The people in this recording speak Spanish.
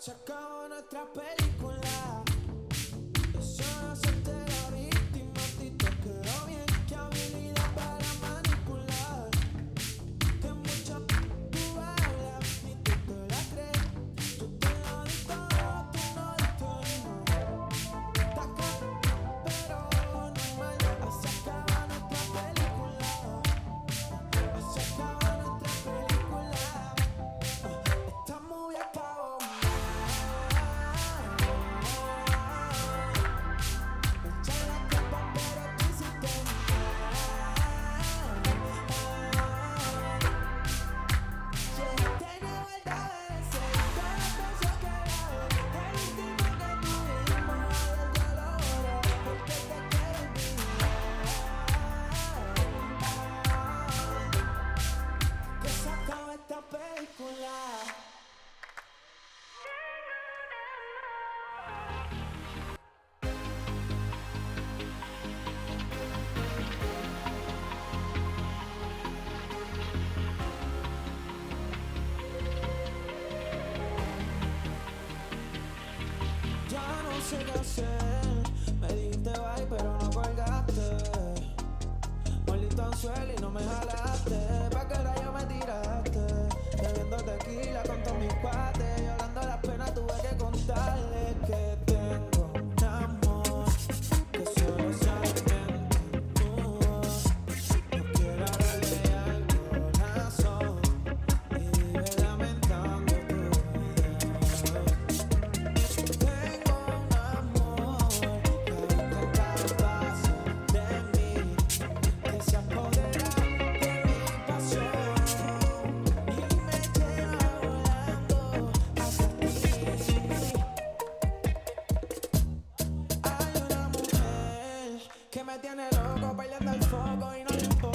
Se acabó nuestra película. should I? que me tiene loco, bailando el foco y no le importa.